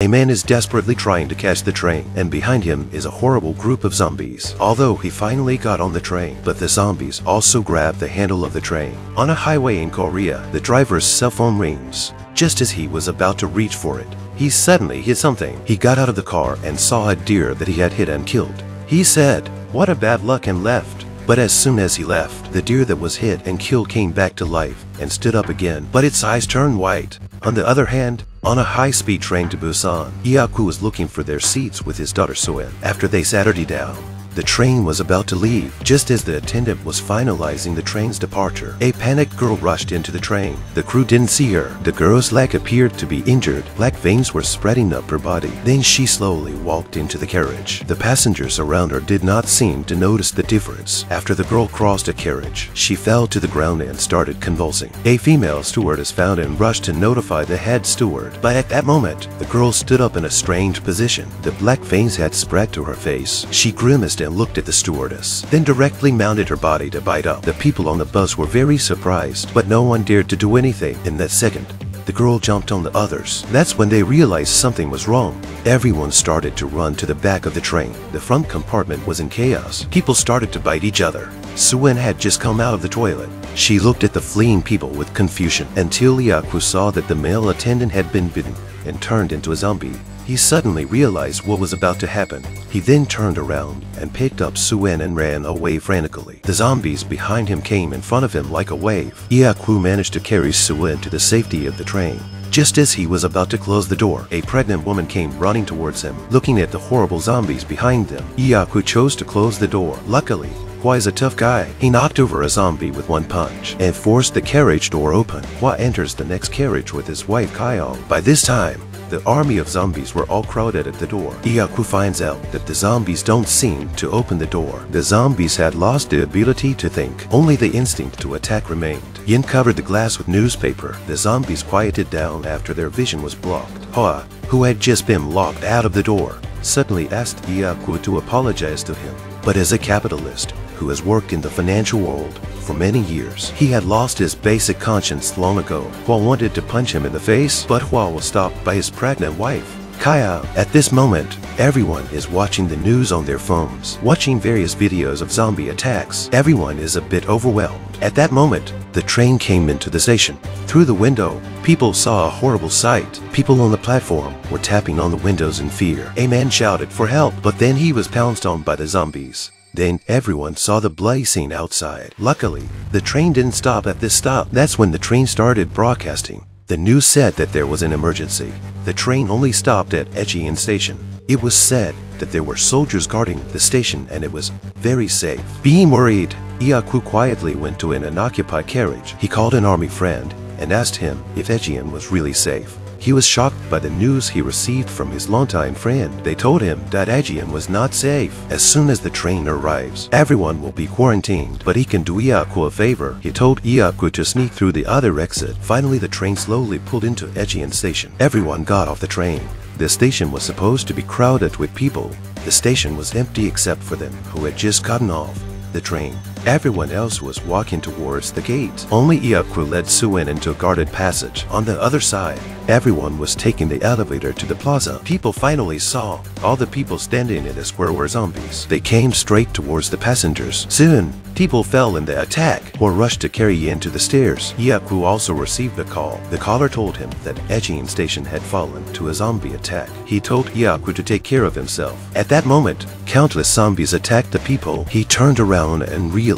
A man is desperately trying to catch the train, and behind him is a horrible group of zombies. Although he finally got on the train, but the zombies also grabbed the handle of the train. On a highway in Korea, the driver's cell phone rings. Just as he was about to reach for it, he suddenly hit something. He got out of the car and saw a deer that he had hit and killed. He said, What a bad luck and left. But as soon as he left, the deer that was hit and killed came back to life and stood up again, but its eyes turned white. On the other hand, on a high-speed train to Busan, Iaku was looking for their seats with his daughter Soen. After they sat her down, the train was about to leave. Just as the attendant was finalizing the train's departure, a panicked girl rushed into the train. The crew didn't see her. The girl's leg appeared to be injured. Black veins were spreading up her body. Then she slowly walked into the carriage. The passengers around her did not seem to notice the difference. After the girl crossed a carriage, she fell to the ground and started convulsing. A female steward is found and rushed to notify the head steward. But at that moment, the girl stood up in a strange position. The black veins had spread to her face. She grimaced and looked at the stewardess, then directly mounted her body to bite up. The people on the bus were very surprised, but no one dared to do anything in that second. The girl jumped on the others. That's when they realized something was wrong. Everyone started to run to the back of the train. The front compartment was in chaos. People started to bite each other. Suen had just come out of the toilet. She looked at the fleeing people with confusion until Yaku saw that the male attendant had been bitten and turned into a zombie. He suddenly realized what was about to happen. He then turned around and picked up Suen and ran away frantically. The zombies behind him came in front of him like a wave. Iaku managed to carry Suen to the safety of the train. Just as he was about to close the door, a pregnant woman came running towards him, looking at the horrible zombies behind them. Iaku chose to close the door. Luckily, Hua is a tough guy. He knocked over a zombie with one punch and forced the carriage door open. Hua enters the next carriage with his wife Kyle. By this time, the army of zombies were all crowded at the door. Iaku finds out that the zombies don't seem to open the door. The zombies had lost the ability to think. Only the instinct to attack remained. Yin covered the glass with newspaper. The zombies quieted down after their vision was blocked. Hoa, who had just been locked out of the door, suddenly asked Iaku to apologize to him. But as a capitalist who has worked in the financial world for many years, he had lost his basic conscience long ago. Hua wanted to punch him in the face, but Hua was stopped by his pregnant wife. Kaya, at this moment, everyone is watching the news on their phones, watching various videos of zombie attacks. Everyone is a bit overwhelmed. At that moment, the train came into the station. Through the window, people saw a horrible sight. People on the platform were tapping on the windows in fear. A man shouted for help, but then he was pounced on by the zombies. Then everyone saw the scene outside. Luckily, the train didn't stop at this stop. That's when the train started broadcasting. The news said that there was an emergency. The train only stopped at Echian Station. It was said that there were soldiers guarding the station and it was very safe. Being worried, Iaku quietly went to an unoccupied carriage. He called an army friend and asked him if Echian was really safe. He was shocked by the news he received from his longtime friend. They told him that Aegean was not safe. As soon as the train arrives, everyone will be quarantined, but he can do Iaku a favor. He told Iaku to sneak through the other exit. Finally, the train slowly pulled into Aegean station. Everyone got off the train. The station was supposed to be crowded with people. The station was empty except for them who had just gotten off the train. Everyone else was walking towards the gate. Only Iaku led Suen into a guarded passage. On the other side, everyone was taking the elevator to the plaza. People finally saw all the people standing in the square were zombies. They came straight towards the passengers. Soon, people fell in the attack or rushed to carry Yin to the stairs. Iaku also received a call. The caller told him that Ejin station had fallen to a zombie attack. He told Iaku to take care of himself. At that moment, countless zombies attacked the people. He turned around and realized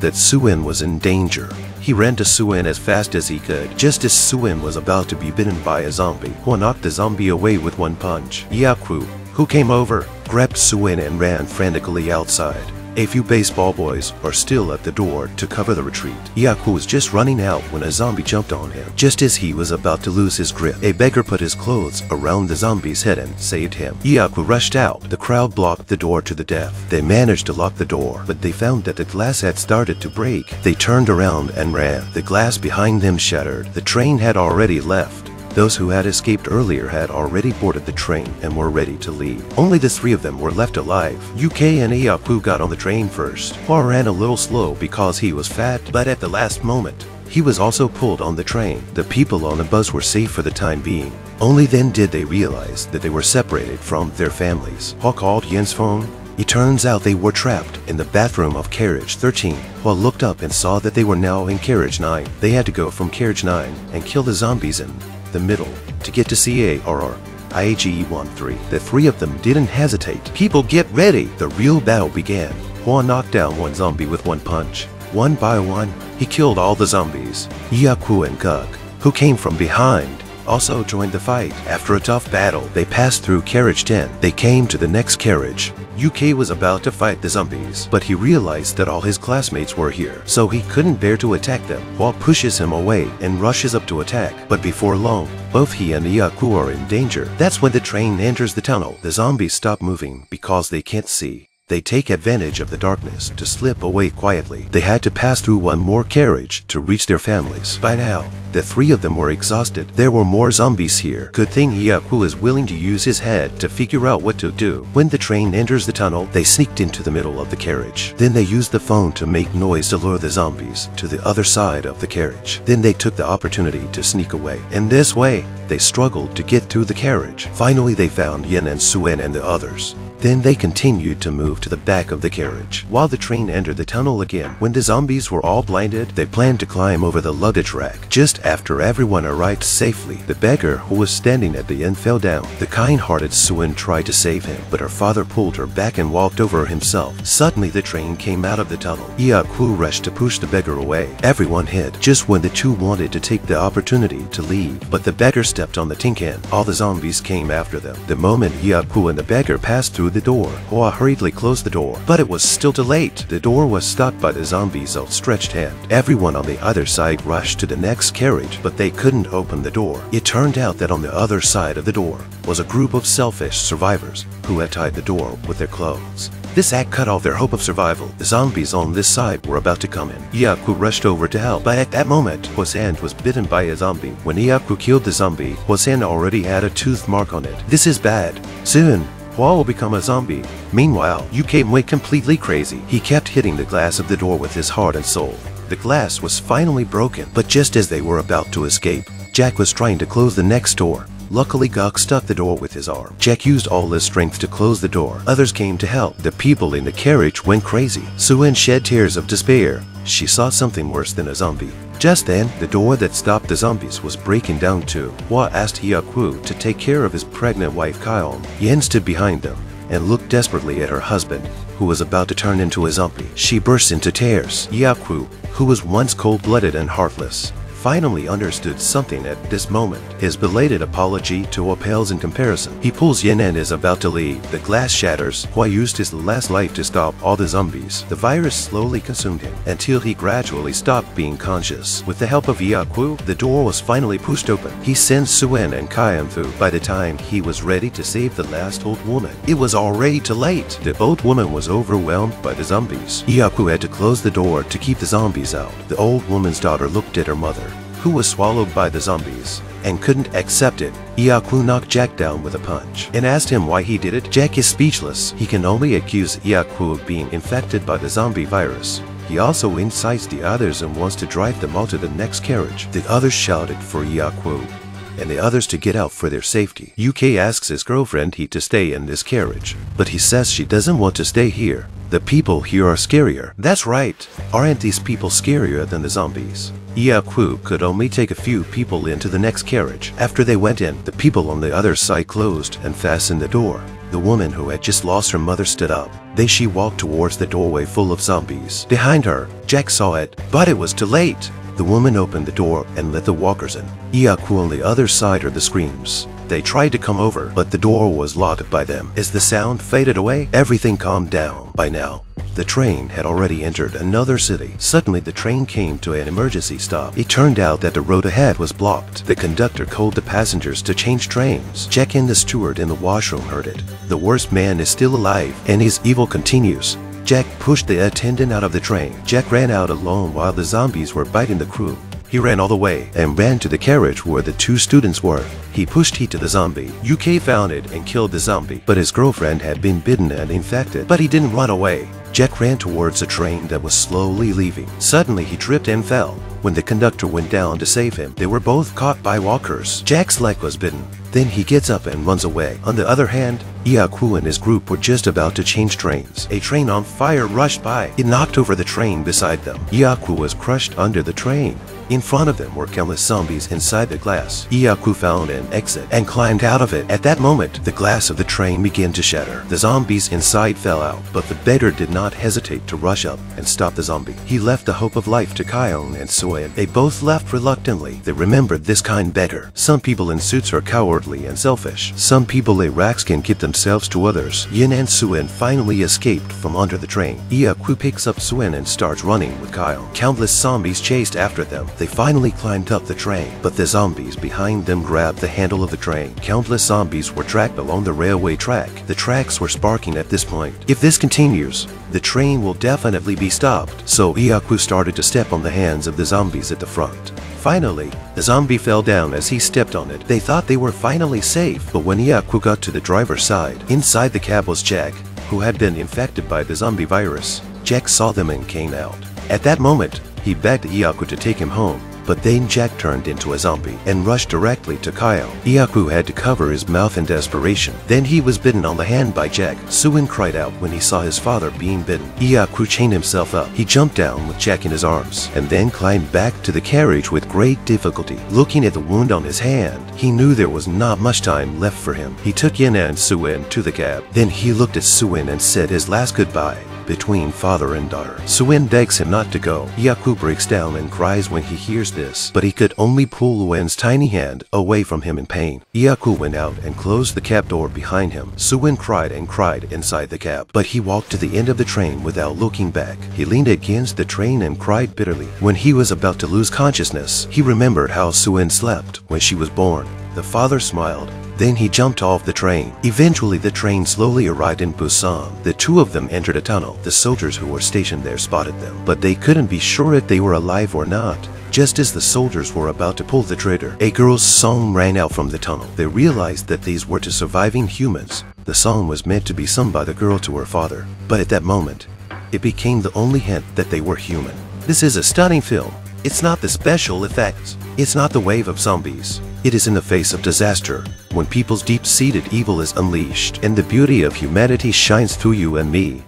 that Suen was in danger. He ran to Suen as fast as he could. Just as Suen was about to be bitten by a zombie, Hua knocked the zombie away with one punch. Iaku, who came over, grabbed Suen and ran frantically outside. A few baseball boys are still at the door to cover the retreat. Iaku was just running out when a zombie jumped on him. Just as he was about to lose his grip, a beggar put his clothes around the zombie's head and saved him. Iaku rushed out. The crowd blocked the door to the death. They managed to lock the door, but they found that the glass had started to break. They turned around and ran. The glass behind them shattered. The train had already left. Those who had escaped earlier had already boarded the train and were ready to leave. Only the three of them were left alive. UK and Iaku got on the train first. Hua ran a little slow because he was fat, but at the last moment, He was also pulled on the train. The people on the bus were safe for the time being. Only then did they realize that they were separated from their families. Hua called Yen's phone. It turns out they were trapped in the bathroom of carriage 13. Hua looked up and saw that they were now in carriage 9. They had to go from carriage 9 and kill the zombies in the middle to get to CARR. IAGE-13. The three of them didn't hesitate. People get ready! The real battle began. Hua knocked down one zombie with one punch. One by one, he killed all the zombies. Yaku and Gug, who came from behind, also joined the fight. After a tough battle, they passed through carriage 10. They came to the next carriage. UK was about to fight the zombies, but he realized that all his classmates were here, so he couldn't bear to attack them. Hua pushes him away and rushes up to attack, but before long, both he and Yaku are in danger. That's when the train enters the tunnel. The zombies stop moving because they can't see. They take advantage of the darkness to slip away quietly. They had to pass through one more carriage to reach their families. By now, the three of them were exhausted. There were more zombies here. Good thing Yaku is willing to use his head to figure out what to do. When the train enters the tunnel, they sneaked into the middle of the carriage. Then they used the phone to make noise to lure the zombies to the other side of the carriage. Then they took the opportunity to sneak away. In this way, they struggled to get through the carriage. Finally, they found Yin and Suen and the others. Then they continued to move to the back of the carriage. While the train entered the tunnel again, when the zombies were all blinded, they planned to climb over the luggage rack. Just after everyone arrived safely, the beggar who was standing at the end fell down. The kind-hearted Suin tried to save him, but her father pulled her back and walked over himself. Suddenly, the train came out of the tunnel. Iaku rushed to push the beggar away. Everyone hid, just when the two wanted to take the opportunity to leave. But the beggar stepped on the tin can. All the zombies came after them. The moment Iaku and the beggar passed through the door. Hua hurriedly closed the door, but it was still too late. The door was stopped by the zombie's outstretched hand. Everyone on the other side rushed to the next carriage, but they couldn't open the door. It turned out that on the other side of the door was a group of selfish survivors who had tied the door with their clothes. This act cut off their hope of survival. The zombies on this side were about to come in. Iaku rushed over to help, but at that moment, Hua's hand was bitten by a zombie. When Iaku killed the zombie, Hua's hand already had a tooth mark on it. This is bad. Soon, Hua will become a zombie. Meanwhile, UK went completely crazy. He kept hitting the glass of the door with his heart and soul. The glass was finally broken, but just as they were about to escape, Jack was trying to close the next door. Luckily, Gok stuck the door with his arm. Jack used all his strength to close the door. Others came to help. The people in the carriage went crazy. Suen shed tears of despair. She saw something worse than a zombie. Just then, the door that stopped the zombies was breaking down too. Hua asked Hyaku to take care of his pregnant wife Kaon. Yen stood behind them and looked desperately at her husband, who was about to turn into a zombie. She burst into tears. Yaku, who was once cold-blooded and heartless, finally understood something at this moment. His belated apology to Hua pales in comparison. He pulls Yin and is about to leave. The glass shatters. Hua used his last life to stop all the zombies. The virus slowly consumed him until he gradually stopped being conscious. With the help of Yaku, the door was finally pushed open. He sends Suen and Kaianfu. By the time he was ready to save the last old woman, it was already too late. The old woman was overwhelmed by the zombies. Yaku had to close the door to keep the zombies out. The old woman's daughter looked at her mother who was swallowed by the zombies and couldn't accept it. Iaku knocked Jack down with a punch and asked him why he did it. Jack is speechless. He can only accuse Iaku of being infected by the zombie virus. He also incites the others and wants to drive them all to the next carriage. The others shouted for Iaku and the others to get out for their safety. UK asks his girlfriend he to stay in this carriage, but he says she doesn't want to stay here. The people here are scarier. That's right. Aren't these people scarier than the zombies? Iaku could only take a few people into the next carriage. After they went in, the people on the other side closed and fastened the door. The woman who had just lost her mother stood up. Then she walked towards the doorway full of zombies. Behind her, Jack saw it, but it was too late. The woman opened the door and let the walkers in. Iaku on the other side heard the screams. They tried to come over, but the door was locked by them. As the sound faded away, everything calmed down. By now, the train had already entered another city. Suddenly, the train came to an emergency stop. It turned out that the road ahead was blocked. The conductor called the passengers to change trains. Jack and the steward in the washroom heard it. The worst man is still alive, and his evil continues. Jack pushed the attendant out of the train. Jack ran out alone while the zombies were biting the crew. He ran all the way and ran to the carriage where the two students were. He pushed heat to the zombie. UK found it and killed the zombie, but his girlfriend had been bitten and infected. But he didn't run away. Jack ran towards a train that was slowly leaving. Suddenly, he tripped and fell. When the conductor went down to save him, they were both caught by walkers. Jack's leg was bitten. Then he gets up and runs away. On the other hand, Iaku and his group were just about to change trains. A train on fire rushed by. It knocked over the train beside them. Iaku was crushed under the train. In front of them were countless zombies inside the glass. Iaku found an exit and climbed out of it. At that moment, the glass of the train began to shatter. The zombies inside fell out, but the beggar did not hesitate to rush up and stop the zombie. He left the hope of life to Kion and Suen. They both left reluctantly. They remembered this kind better. Some people in suits are cowardly and selfish. Some people lay racks and keep themselves to others. Yin and Suen finally escaped from under the train. Iaku picks up Suen and starts running with Kyle. Countless zombies chased after them. They finally climbed up the train, but the zombies behind them grabbed the handle of the train. Countless zombies were tracked along the railway track. The tracks were sparking at this point. If this continues, the train will definitely be stopped. So Iaku started to step on the hands of the zombies at the front. Finally, the zombie fell down as he stepped on it. They thought they were finally safe, but when Iaku got to the driver's side, inside the cab was Jack, who had been infected by the zombie virus. Jack saw them and came out. At that moment, he begged Iaku to take him home, but then Jack turned into a zombie and rushed directly to Kyle. Iaku had to cover his mouth in desperation. Then he was bitten on the hand by Jack. Suin cried out when he saw his father being bitten. Iaku chained himself up. He jumped down with Jack in his arms and then climbed back to the carriage with great difficulty. Looking at the wound on his hand, he knew there was not much time left for him. He took Yin and Suin to the cab. Then he looked at Suin and said his last goodbye between father and daughter. Suin begs him not to go. Iaku breaks down and cries when he hears this, but he could only pull Wen's tiny hand away from him in pain. Iaku went out and closed the cab door behind him. Suin cried and cried inside the cab, but he walked to the end of the train without looking back. He leaned against the train and cried bitterly. When he was about to lose consciousness, he remembered how Suin slept when she was born. The father smiled then he jumped off the train. Eventually, the train slowly arrived in Busan. The two of them entered a tunnel. The soldiers who were stationed there spotted them, but they couldn't be sure if they were alive or not. Just as the soldiers were about to pull the trigger, a girl's song rang out from the tunnel. They realized that these were to surviving humans. The song was meant to be sung by the girl to her father, but at that moment, it became the only hint that they were human. This is a stunning film. It's not the special effects. It's not the wave of zombies. It is in the face of disaster, when people's deep-seated evil is unleashed, and the beauty of humanity shines through you and me.